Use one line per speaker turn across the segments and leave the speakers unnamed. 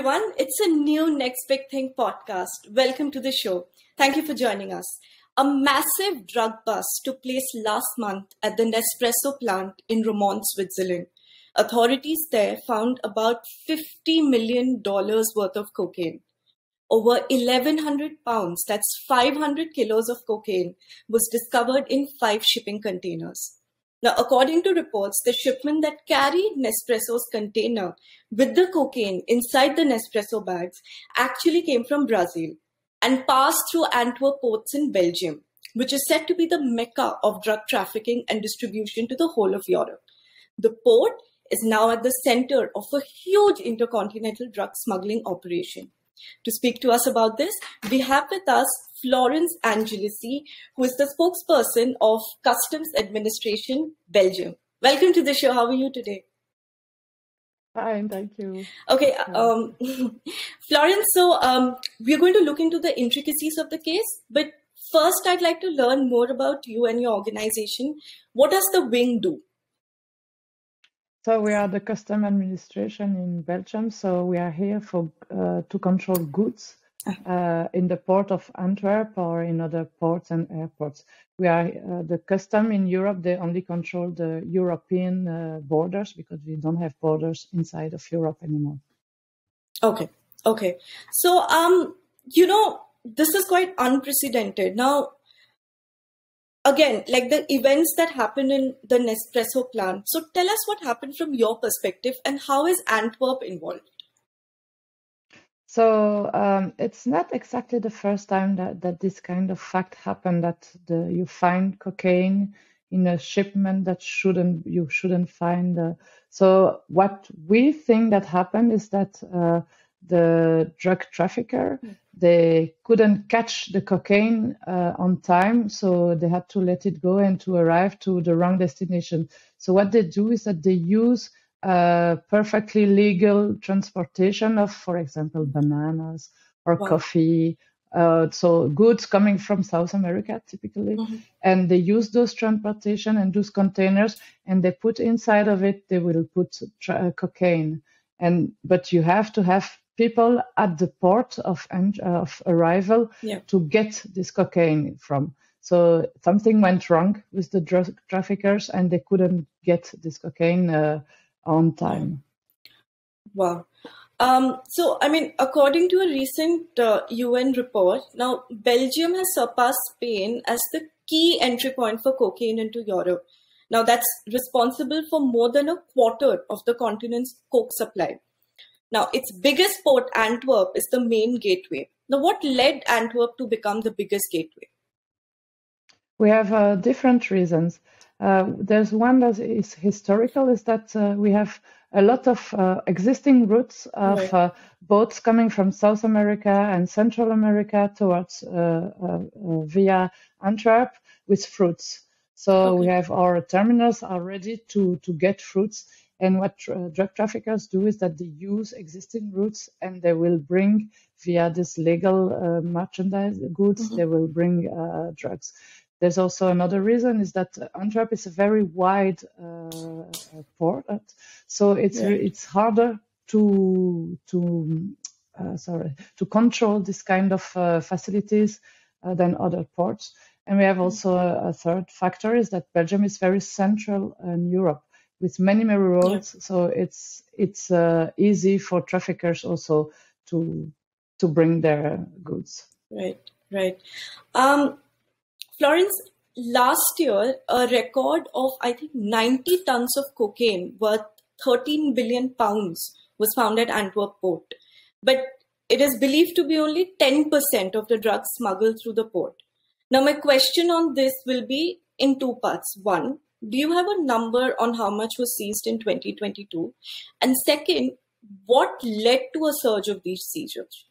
everyone. It's a new Next Big Thing podcast. Welcome to the show. Thank you for joining us. A massive drug bust took place last month at the Nespresso plant in Romont, Switzerland. Authorities there found about $50 million worth of cocaine. Over 1,100 pounds, that's 500 kilos of cocaine, was discovered in five shipping containers. Now, according to reports, the shipment that carried Nespresso's container with the cocaine inside the Nespresso bags actually came from Brazil and passed through Antwerp ports in Belgium, which is said to be the mecca of drug trafficking and distribution to the whole of Europe. The port is now at the center of a huge intercontinental drug smuggling operation. To speak to us about this, we have with us Florence Angelici, who is the spokesperson of Customs Administration Belgium. Welcome to the show. How are you today?
Fine, thank you.
Okay, um, Florence, so um, we're going to look into the intricacies of the case, but first I'd like to learn more about you and your organization. What does the wing do?
So we are the custom administration in Belgium. So we are here for uh, to control goods ah. uh, in the port of Antwerp or in other ports and airports. We are uh, the custom in Europe. They only control the European uh, borders because we don't have borders inside of Europe anymore.
Okay. Okay. So um, you know, this is quite unprecedented. Now, again, like the events that happened in the Nespresso plant. So tell us what happened from your perspective and how is Antwerp involved?
So um, it's not exactly the first time that, that this kind of fact happened that the, you find cocaine in a shipment that shouldn't you shouldn't find. Uh, so what we think that happened is that uh, the drug trafficker mm they couldn't catch the cocaine uh, on time, so they had to let it go and to arrive to the wrong destination. So what they do is that they use uh, perfectly legal transportation of, for example, bananas or wow. coffee. Uh, so goods coming from South America typically, mm-hmm. and they use those transportation and those containers, and they put inside of it they will put tra- cocaine. And but you have to have people at the port of, of arrival yeah. to get this cocaine from. So something went wrong with the drug traffickers, and they couldn't get this cocaine uh, on time.
Wow. Um, so, I mean, according to a recent uh, UN report, now Belgium has surpassed Spain as the key entry point for cocaine into Europe. Now, that's responsible for more than a quarter of the continent's coke supply. Now, its biggest port, Antwerp, is the main gateway. Now, what led Antwerp to become the biggest gateway?
We have uh, different reasons. Uh, there's one that is historical, is that uh, we have a lot of uh, existing routes of right. Uh, boats coming from South America and Central America towards uh, via Antwerp with fruits. So okay. we have our terminals are ready to, to get fruits and what tra- drug traffickers do is that they use existing routes and they will bring via this legal uh, merchandise goods, mm-hmm. they will bring uh, drugs. There's also another reason is that Antwerp is a very wide uh, port, so it's yeah. it's harder to to uh, sorry to control this kind of uh, facilities uh, than other ports. And we have mm-hmm. also a, a, third factor is that Belgium is very central in Europe with many many roads yeah. so it's it's uh, easy for traffickers also to to bring their goods.
Right right. Um, florence last year a record of i think 90 tons of cocaine worth 13 billion pounds was found at antwerp port. But it is believed to be only 10% of the drugs smuggled through the port. Now my question on this will be in two parts. One do you have a number on how much was seized in 2022? And second, what led to a surge of these seizures?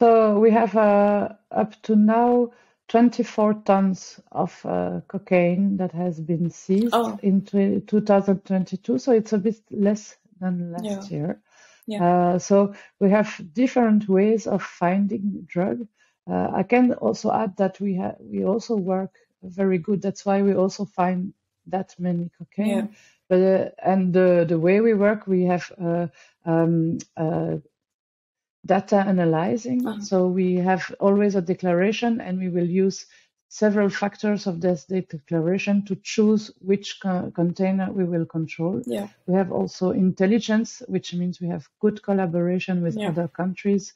So we have uh, up to now 24 tons of uh, cocaine that has been seized oh. in 2022. So it's a bit less than last yeah. year. Yeah. Uh, so we have different ways of finding drug. Uh, I can also add that we have we also work very good. That's why we also find that many cocaine. Yeah. But uh, and the the way we work, we have uh, um, uh, data analyzing. Uh-huh. So we have always a declaration, and we will use several factors of this data declaration to choose which co- container we will control.
Yeah.
We have also intelligence, which means we have good collaboration with yeah. other countries.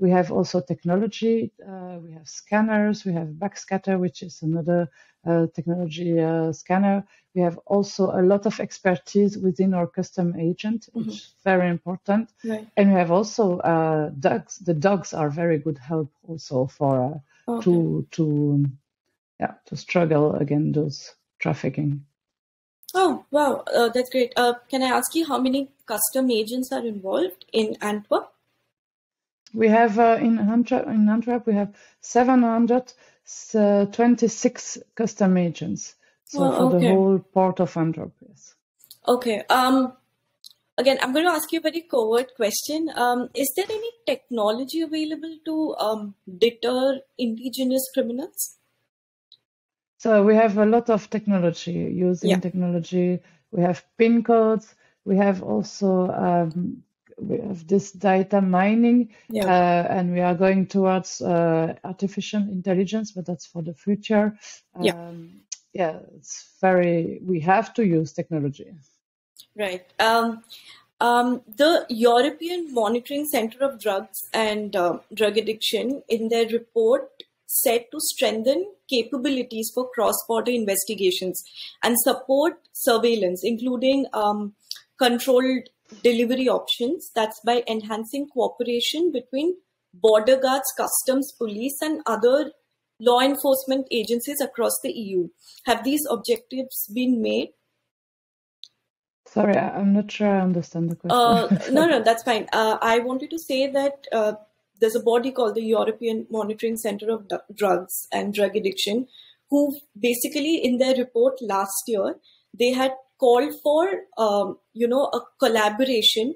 We have also technology. Uh, we have scanners. We have backscatter, which is another uh, technology uh, scanner. We have also a lot of expertise within our custom agent, which mm-hmm. is very important.
Right.
And we have also uh, dogs. The dogs are very good help also for uh, okay. to to yeah to struggle against those trafficking.
Oh wow, uh, that's great. can I ask you how many custom agents are involved in Antwerp?
We have uh, in Antwerp, in Antwerp, we have 726 custom agents. So oh, for okay. the whole port of Antwerp, yes.
Okay. Um, again, I'm going to ask you a very covert question. Um, is there any technology available to um, deter indigenous criminals?
So we have a lot of technology using yeah. technology. We have PIN codes. We have also um, we have this data mining yeah. uh, and we are going towards uh, artificial intelligence but that's for the future
yeah. Um,
yeah it's very we have to use technology
right um, um, the European Monitoring Center of Drugs and uh, Drug Addiction, in their report, said to strengthen capabilities for cross-border investigations and support surveillance, including um, controlled delivery options. That's by enhancing cooperation between border guards, customs, police, and other law enforcement agencies across the EU. Have these objectives been made?
Sorry, I'm not sure I understand the question.
Uh, no, no, that's fine. Uh, I wanted to say that uh, there's a body called the European Monitoring Center of D- Drugs and Drug Addiction, who basically, in their report last year, they had called for, um, you know, a collaboration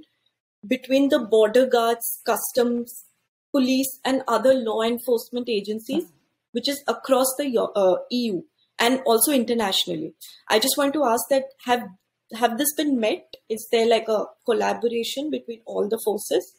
between the border guards, customs, police, and other law enforcement agencies, which is across the uh, EU and also internationally. I just want to ask that have have this been met? Is there like a collaboration between all the forces?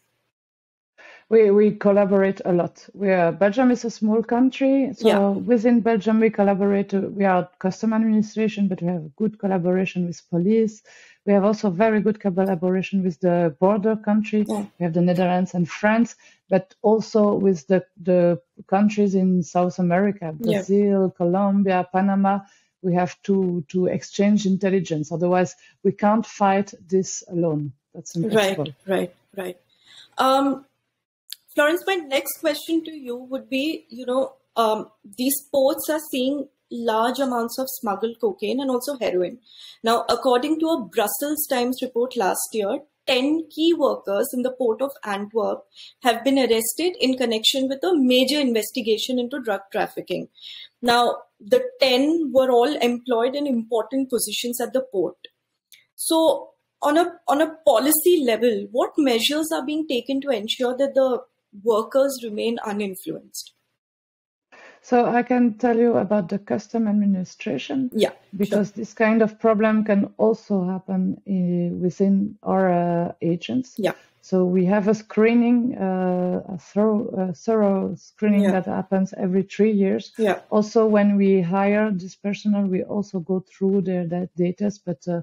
We, we collaborate a lot. We are, Belgium is a small country, so yeah. within Belgium we collaborate. We are custom administration, but we have good collaboration with police. We have also very good collaboration with the border countries. Yeah. We have the Netherlands and France, but also with the the countries in South America, Brazil, yeah. Colombia, Panama. We have to to exchange intelligence. Otherwise, we can't fight this alone. That's impossible.
Right, right, right. Um, Florence, my next question to you would be, you know, um, these ports are seeing large amounts of smuggled cocaine and also heroin. Now, according to a Brussels Times report last year, 10 key workers in the port of Antwerp have been arrested in connection with a major investigation into drug trafficking. Now, the 10 were all employed in important positions at the port. So, on a on a policy level, what measures are being taken to ensure that the workers remain uninfluenced?
So I can tell you about the custom administration.
Yeah.
Because sure. this kind of problem can also happen in, within our uh, agents.
Yeah.
So we have a screening, uh, a thorough, a thorough screening yeah. that happens every three years.
Yeah.
Also, when we hire this personnel, we also go through their that data, but uh,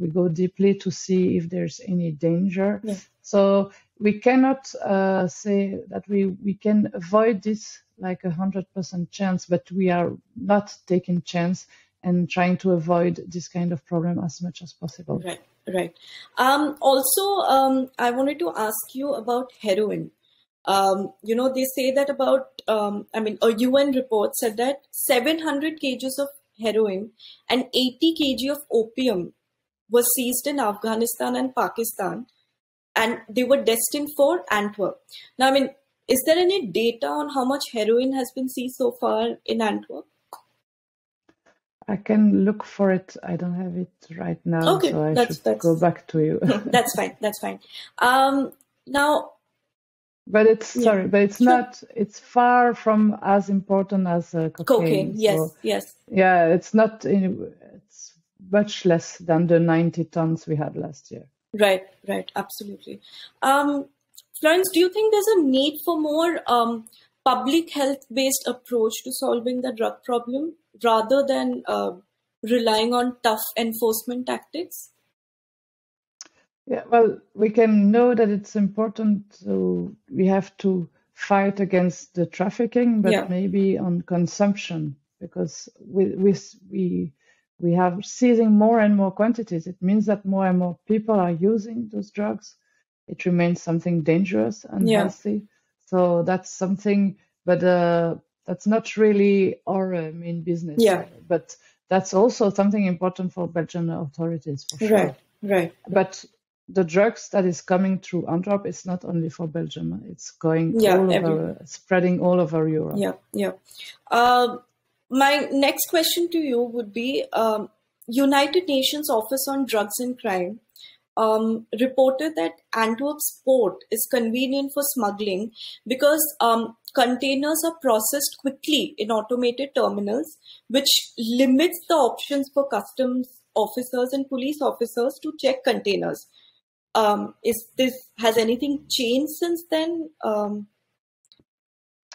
we go deeply to see if there's any danger.
Yeah.
So we cannot uh, say that we, we can avoid this like a hundred percent chance, but we are not taking chance and trying to avoid this kind of problem as much as possible.
Right, right. Um, also, um, I wanted to ask you about heroin. Um, you know, they say that about, um, I mean, a UN report said that 700 kgs of heroin and 80 kg of opium was seized in Afghanistan and Pakistan and they were destined for Antwerp. Now, I mean, is there any data on how much heroin has been seized so far in Antwerp?
I can look for it. I don't have it right now,
okay,
so I
that's,
should
that's,
go back to you.
that's fine. That's fine. Um, now,
but it's yeah, sorry, but it's sure. not. It's far from as important as uh, cocaine.
Cocaine, yes,
so,
yes.
Yeah, it's not. In, much less than the 90 tons we had last year.
Right, right, absolutely. Um, Florence, do you think there's a need for more um, public health based approach to solving the drug problem rather than uh, relying on tough enforcement tactics?
Yeah, well, we can know that it's important. So we have to fight against the trafficking, but yeah. maybe on consumption because we we we we have seizing more and more quantities. It means that more and more people are using those drugs. It remains something dangerous and yeah. healthy. So that's something, but uh, that's not really our uh, main business.
Yeah.
But that's also something important for Belgian authorities. For
sure. Right. Right.
But the drugs that is coming through Antwerp is not only for Belgium. It's going yeah, all over, spreading all over Europe.
Yeah, yeah. Uh, my next question to you would be: um, United Nations Office on Drugs and Crime um, reported that Antwerp's port is convenient for smuggling because um, containers are processed quickly in automated terminals, which limits the options for customs officers and police officers to check containers um, is this has anything changed since then? Um,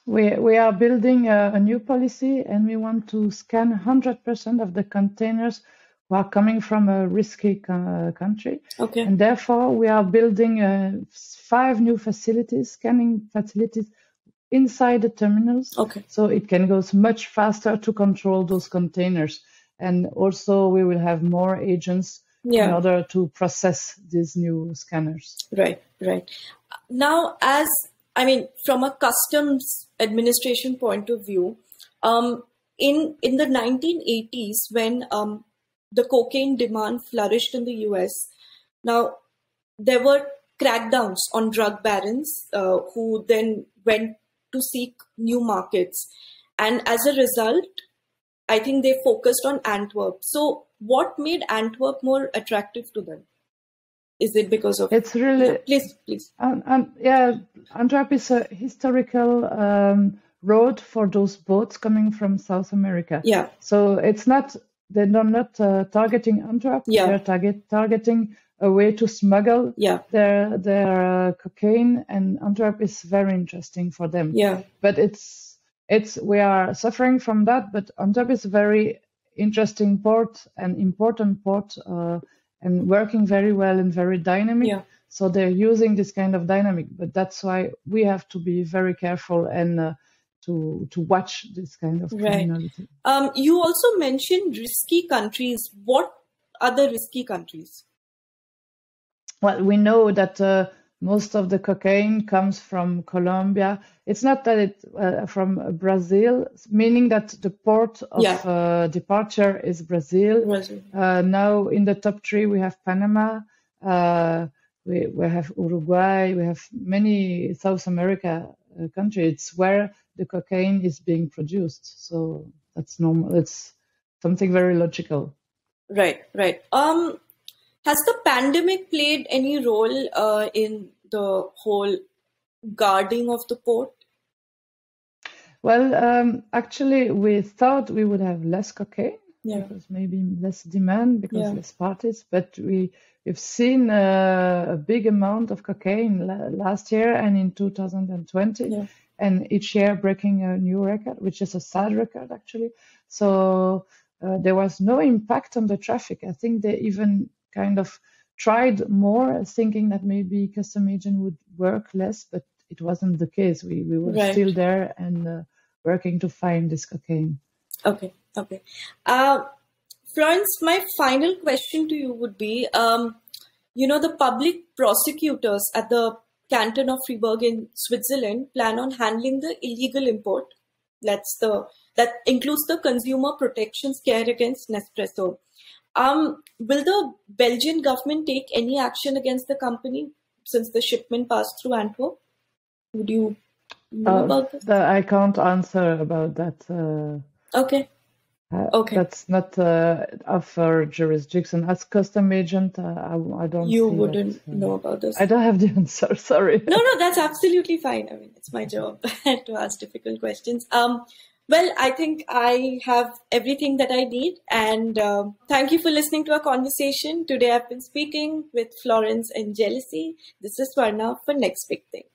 we we are building a, a, new policy, and we want to scan 100% of the containers who are coming from a risky uh, country.
Okay.
And therefore, we are building uh, five new facilities, scanning facilities inside the terminals.
Okay.
So it can go much faster to control those containers. And also, we will have more agents yeah. in order to process these new scanners.
Right, right. Now, as I mean, from a customs administration point of view, um, in in the 1980s, when um, the cocaine demand flourished in the U.S., now there were crackdowns on drug barons uh, who then went to seek new markets, and as a result, I think they focused on Antwerp. So what made Antwerp more attractive to them? Is it because of
it's really
please please
um, um, yeah Antwerp is a historical um, road for those boats coming from South America.
Yeah.
So it's not they're not uh, targeting Antwerp.
Yeah.
They're target targeting a way to smuggle
yeah.
their their uh, cocaine, and Antwerp is very interesting for them.
Yeah.
But it's it's we are suffering from that, but Antwerp is a very interesting port and important port uh, and working very well and very dynamic.
Yeah.
So they're using this kind of dynamic, but that's why we have to be very careful and uh, to to watch this kind of criminality.
Right. Um, you also mentioned risky countries. What are the risky countries?
Well, we know that uh, most of the cocaine comes from Colombia. It's not that it uh, from Brazil, meaning that the port of
yeah.
uh, departure is Brazil.
Brazil.
Uh, now in the top three we have Panama, uh, we we have Uruguay, we have many South America uh, countries. It's where the cocaine is being produced. So that's normal. It's something very logical.
Right, right. Um, has the pandemic played any role uh, in the whole guarding of the port?
Well, um, actually, we thought we would have less cocaine
yeah.
because maybe less demand because
yeah.
less parties. But we we've seen uh, a big amount of cocaine last year and in 2020,
yeah.
and each year breaking a new record, which is a sad record actually. So uh, there was no impact on the traffic. I think they even kind of tried more, thinking that maybe custom agent would work less, but it wasn't the case. We we were right. still there and uh, working to find this cocaine.
Okay, okay. Uh, Florence, my final question to you would be: um, you know, the public prosecutors at the canton of Freiburg in Switzerland plan on handling the illegal import. That's the that includes the consumer protection scare against Nespresso. Um, will the Belgian government take any action against the company since the shipment passed through Antwerp? Would you know uh, about this?
I can't answer about that. Uh,
okay.
Uh,
okay.
That's not uh, of our jurisdiction. As custom agent, uh, I, I, don't.
You wouldn't that, uh, know about this.
I don't have the answer. Sorry.
No, no, that's absolutely fine. I mean, it's my job to ask difficult questions. Um, Well, I think I have everything that I need. And uh, thank you for listening to our conversation. Today I've been speaking with Florence Angelici. This is Swarna for Next Big Thing.